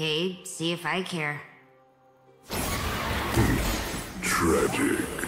Okay, see if I care. Tragic.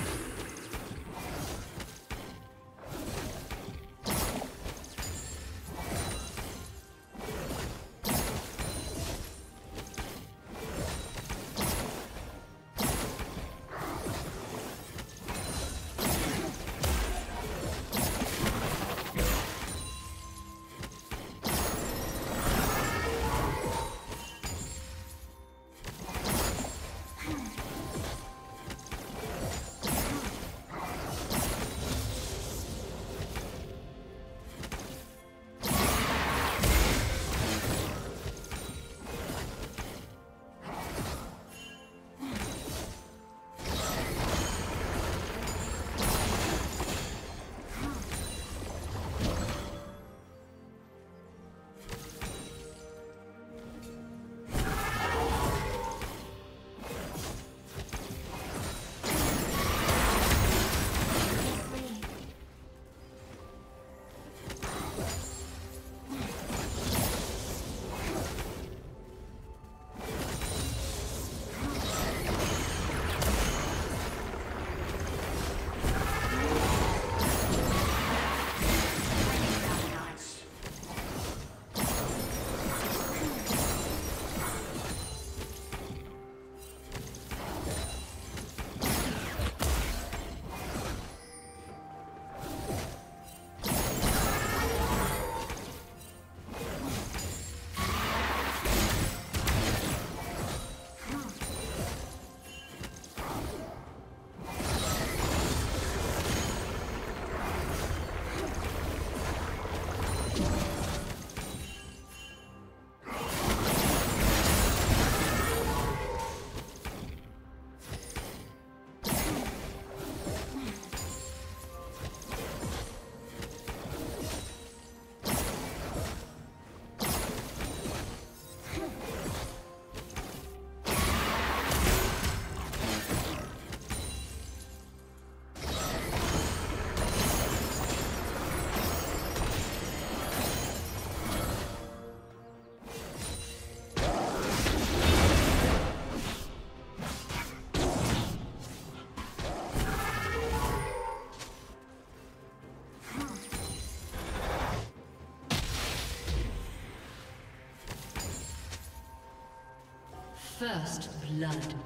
First blood.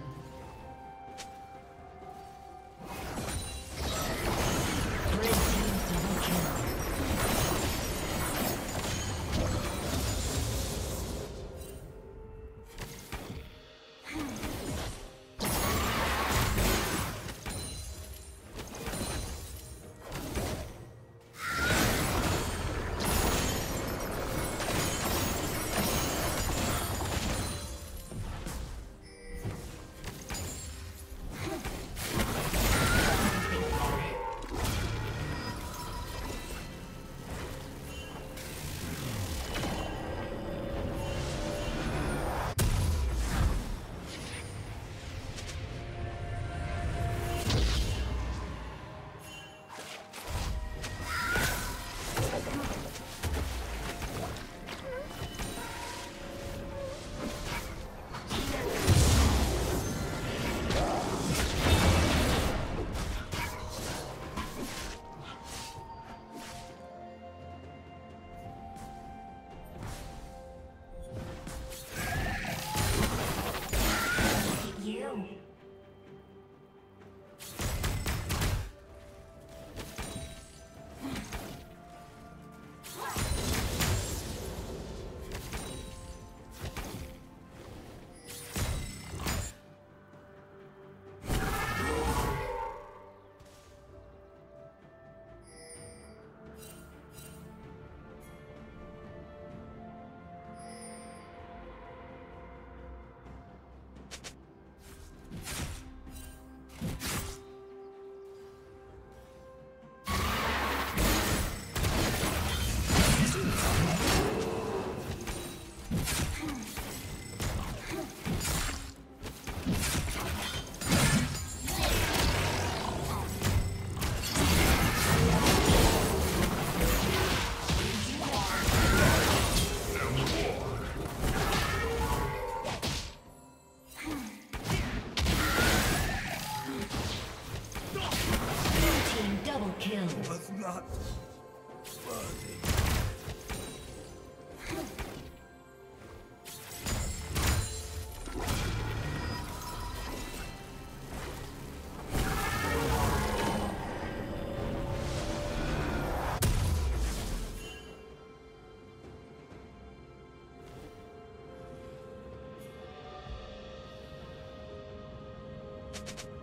Turret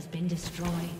has been destroyed.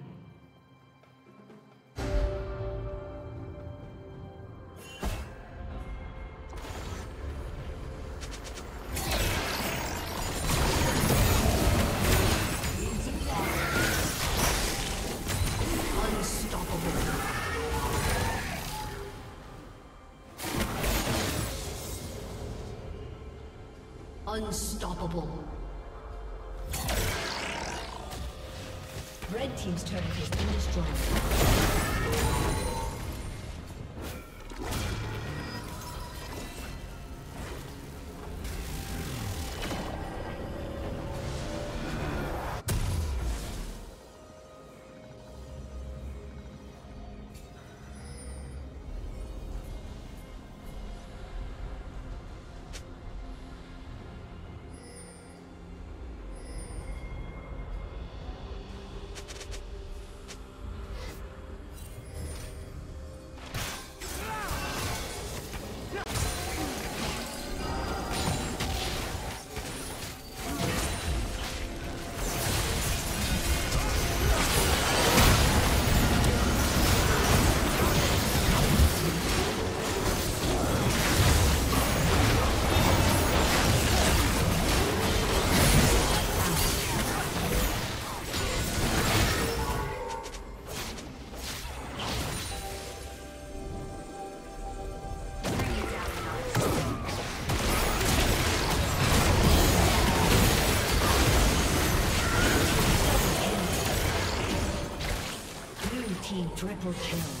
Triple kill.